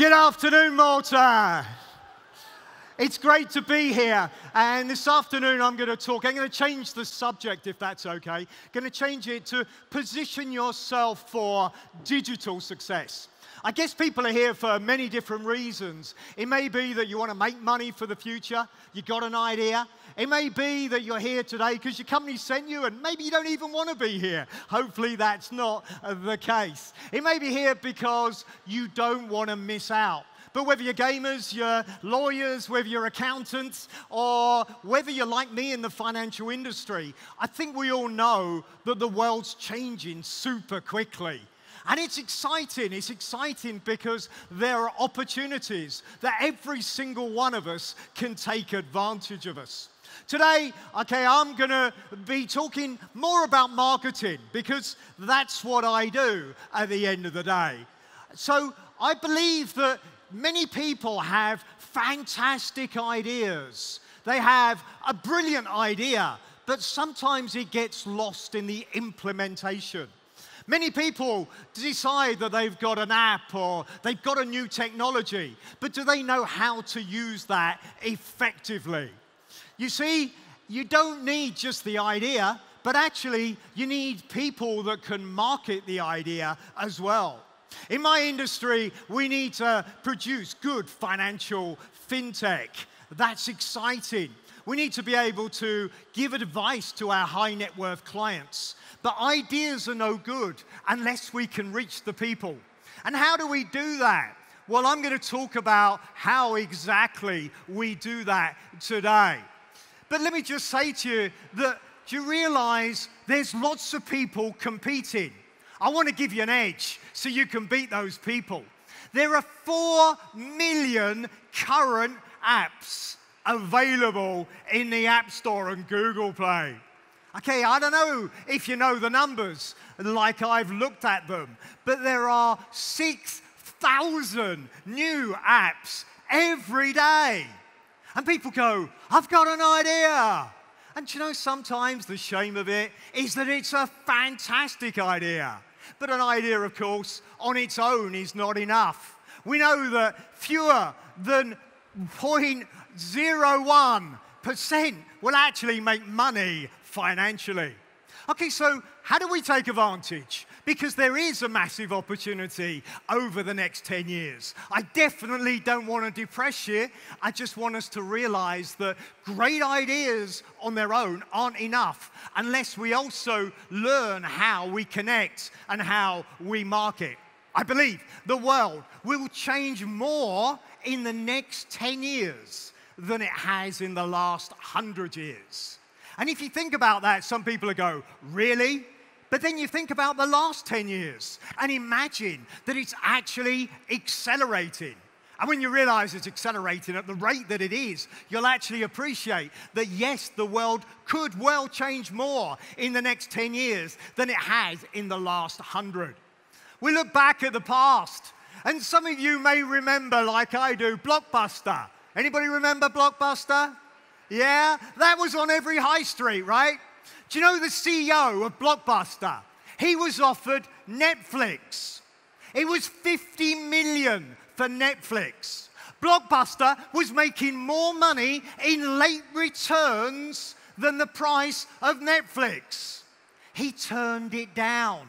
Good afternoon, Malta. It's great to be here. And this afternoon, I'm going to talk. I'm going to change the subject, if that's okay. Going to change it to position yourself for digital success. I guess people are here for many different reasons. It may be that you want to make money for the future, you got an idea. It may be that you're here today because your company sent you and maybe you don't even want to be here. Hopefully, that's not the case. It may be here because you don't want to miss out. But whether you're gamers, you're lawyers, whether you're accountants, or whether you're like me in the financial industry, I think we all know that the world's changing super quickly. And it's exciting. It's exciting because there are opportunities that every single one of us can take advantage of us. Today, okay, I'm going to be talking more about marketing because that's what I do at the end of the day. So I believe that many people have fantastic ideas. They have a brilliant idea, but sometimes it gets lost in the implementation. Many people decide that they've got an app or they've got a new technology, but do they know how to use that effectively? You see, you don't need just the idea, but actually, you need people that can market the idea as well. In my industry, we need to produce good financial fintech. That's exciting. We need to be able to give advice to our high net worth clients. But ideas are no good unless we can reach the people. And how do we do that? Well, I'm going to talk about how exactly we do that today. But let me just say to you that you realize there's lots of people competing? I want to give you an edge so you can beat those people. There are 4 million current apps available in the App Store and Google Play. Okay, I don't know if you know the numbers like I've looked at them, but there are 6,000 new apps every day. And people go, I've got an idea. And you know, sometimes the shame of it is that it's a fantastic idea. But an idea, of course, on its own is not enough. We know that fewer than 0.01% will actually make money financially. Okay, so how do we take advantage? Because there is a massive opportunity over the next 10 years. I definitely don't want to depress you. I just want us to realize that great ideas on their own aren't enough unless we also learn how we connect and how we market. I believe the world will change more in the next 10 years than it has in the last 100 years. And if you think about that, some people go, Really? But then you think about the last 10 years and imagine that it's actually accelerating. And when you realize it's accelerating at the rate that it is, you'll actually appreciate that yes, the world could well change more in the next 10 years than it has in the last 100. We look back at the past, and some of you may remember, like I do, Blockbuster. Anybody remember Blockbuster? Yeah, that was on every high street, right? Do you know the CEO of Blockbuster? He was offered Netflix. It was 50 million for Netflix. Blockbuster was making more money in late returns than the price of Netflix. He turned it down.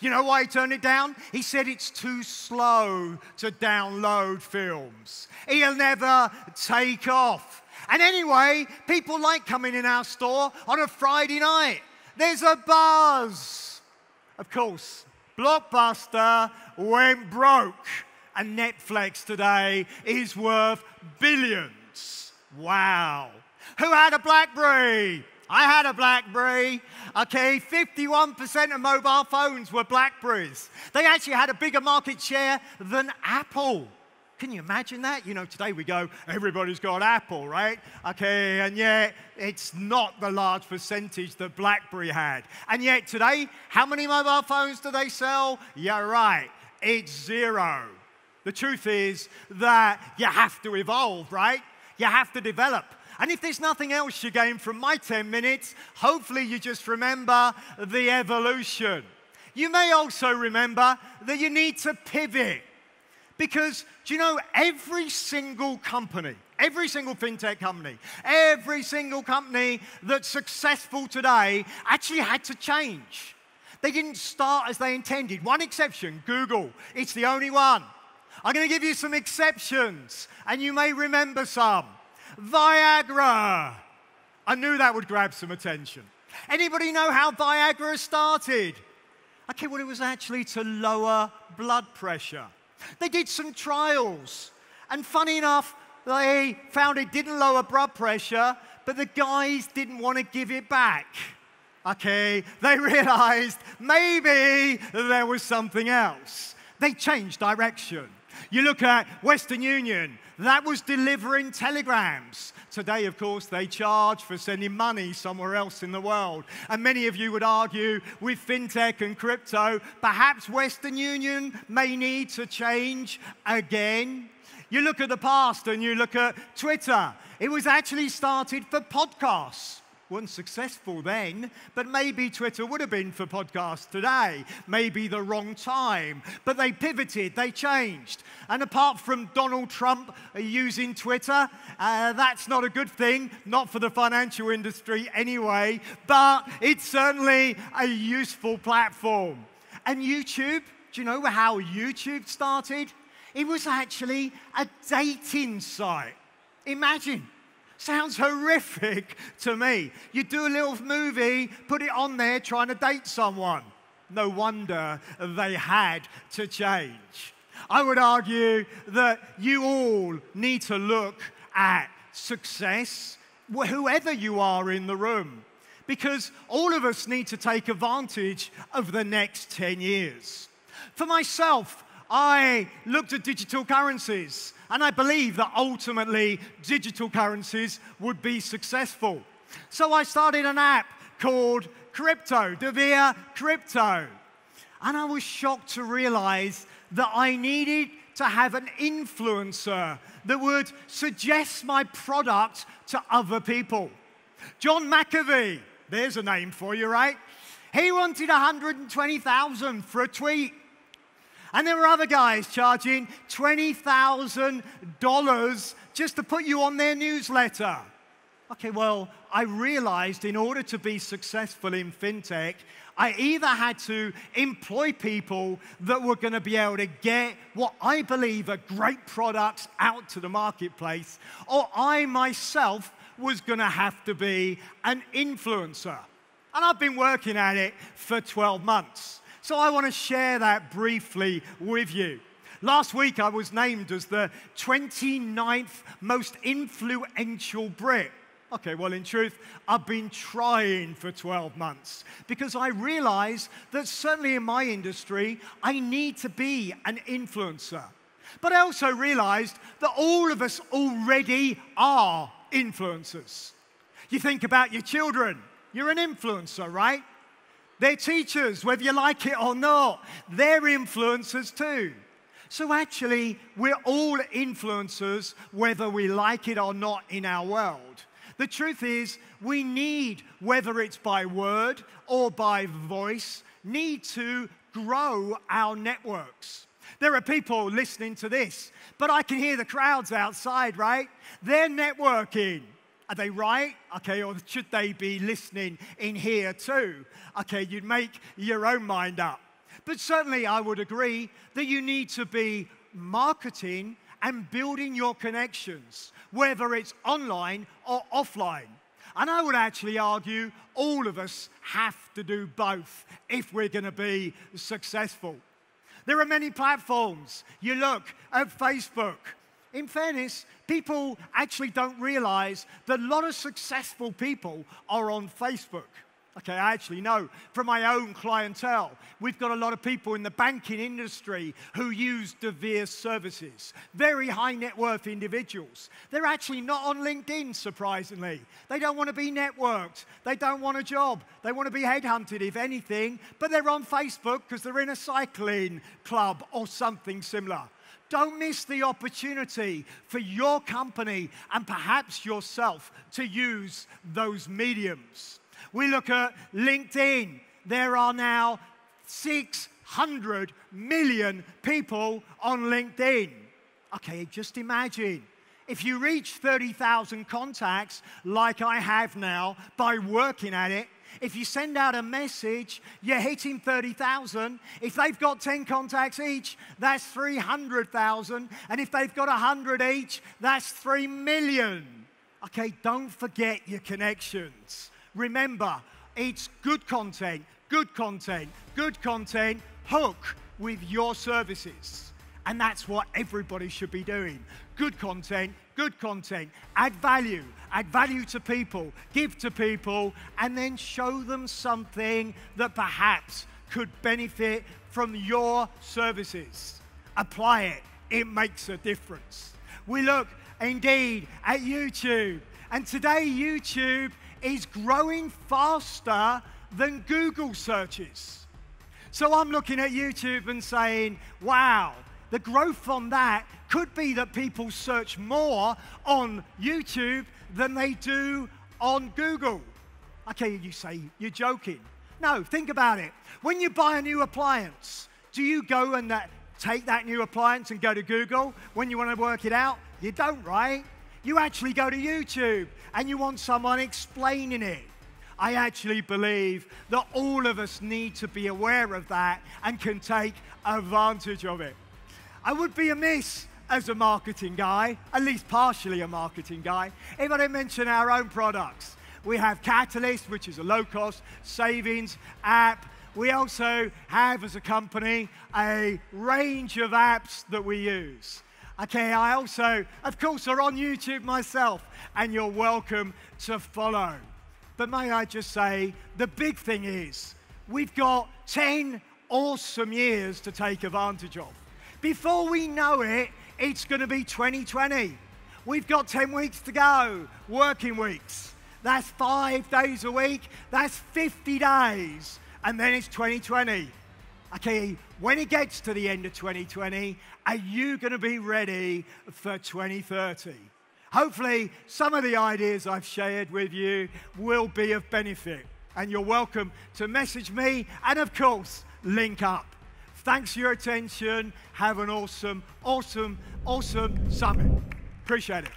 You know why he turned it down? He said it's too slow to download films. He'll never take off. And anyway, people like coming in our store on a Friday night. There's a buzz. Of course, Blockbuster went broke, and Netflix today is worth billions. Wow. Who had a Blackberry? I had a Blackberry. Okay, 51% of mobile phones were Blackberries. They actually had a bigger market share than Apple. Can you imagine that? You know, today we go, everybody's got Apple, right? Okay, and yet it's not the large percentage that BlackBerry had. And yet today, how many mobile phones do they sell? Yeah, right, it's zero. The truth is that you have to evolve, right? You have to develop. And if there's nothing else you gain from my 10 minutes, hopefully you just remember the evolution. You may also remember that you need to pivot. Because, do you know, every single company, every single fintech company, every single company that's successful today actually had to change. They didn't start as they intended. One exception Google. It's the only one. I'm going to give you some exceptions, and you may remember some. Viagra. I knew that would grab some attention. Anybody know how Viagra started? Okay, well, it was actually to lower blood pressure. They did some trials, and funny enough, they found it didn't lower blood pressure, but the guys didn't want to give it back. Okay, they realized maybe there was something else. They changed direction. You look at Western Union, that was delivering telegrams. Today, of course, they charge for sending money somewhere else in the world. And many of you would argue with fintech and crypto, perhaps Western Union may need to change again. You look at the past and you look at Twitter, it was actually started for podcasts weren't successful then, but maybe Twitter would have been for podcasts today. Maybe the wrong time. But they pivoted, they changed. And apart from Donald Trump using Twitter, uh, that's not a good thing, not for the financial industry anyway, but it's certainly a useful platform. And YouTube, do you know how YouTube started? It was actually a dating site. Imagine Sounds horrific to me. You do a little movie, put it on there trying to date someone. No wonder they had to change. I would argue that you all need to look at success, whoever you are in the room, because all of us need to take advantage of the next 10 years. For myself, I looked at digital currencies and I believe that ultimately digital currencies would be successful. So I started an app called Crypto, Devere Crypto. And I was shocked to realize that I needed to have an influencer that would suggest my product to other people. John McAfee, there's a name for you, right? He wanted 120,000 for a tweet. And there were other guys charging $20,000 just to put you on their newsletter. Okay, well, I realized in order to be successful in fintech, I either had to employ people that were going to be able to get what I believe are great products out to the marketplace, or I myself was going to have to be an influencer. And I've been working at it for 12 months. So I want to share that briefly with you. Last week, I was named as the 29th most influential Brit. Okay, well, in truth, I've been trying for 12 months because I realize that certainly in my industry, I need to be an influencer. But I also realized that all of us already are influencers. You think about your children, you're an influencer, right? They're teachers, whether you like it or not. They're influencers too. So actually, we're all influencers, whether we like it or not, in our world. The truth is, we need, whether it's by word or by voice, need to grow our networks. There are people listening to this, but I can hear the crowds outside, right? They're networking. Are they right? Okay, or should they be listening in here too? Okay, you'd make your own mind up. But certainly, I would agree that you need to be marketing and building your connections, whether it's online or offline. And I would actually argue all of us have to do both if we're going to be successful. There are many platforms. You look at Facebook, in fairness, people actually don't realize that a lot of successful people are on Facebook. Okay, I actually know from my own clientele, we've got a lot of people in the banking industry who use Devere services. Very high net worth individuals. They're actually not on LinkedIn, surprisingly. They don't want to be networked. They don't want a job. They want to be headhunted, if anything, but they're on Facebook because they're in a cycling club or something similar. Don't miss the opportunity for your company and perhaps yourself to use those mediums. We look at LinkedIn. There are now 600 million people on LinkedIn. Okay, just imagine if you reach 30,000 contacts like I have now by working at it, if you send out a message, you're hitting 30,000. If they've got 10 contacts each, that's 300,000. And if they've got 100 each, that's 3 million. Okay, don't forget your connections. Remember, it's good content, good content, good content, hook with your services. And that's what everybody should be doing. Good content, good content, add value, add value to people, give to people, and then show them something that perhaps could benefit from your services. Apply it, it makes a difference. We look indeed at YouTube, and today YouTube is growing faster than Google searches. So I'm looking at YouTube and saying, wow, the growth on that could be that people search more on YouTube than they do on Google. Okay, you say you're joking. No, think about it. When you buy a new appliance, do you go and take that new appliance and go to Google when you want to work it out? You don't, right? You actually go to YouTube and you want someone explaining it. I actually believe that all of us need to be aware of that and can take advantage of it. I would be amiss as a marketing guy, at least partially a marketing guy, if I didn't mention our own products. We have Catalyst, which is a low cost savings app. We also have, as a company, a range of apps that we use. Okay, I also, of course, are on YouTube myself, and you're welcome to follow. But may I just say, the big thing is, we've got 10 awesome years to take advantage of. Before we know it, it's going to be 2020. We've got 10 weeks to go, working weeks. That's five days a week, that's 50 days, and then it's 2020. Okay, when it gets to the end of 2020, are you going to be ready for 2030? Hopefully, some of the ideas I've shared with you will be of benefit, and you're welcome to message me and, of course, link up. Thanks for your attention. Have an awesome, awesome, awesome summit. Appreciate it.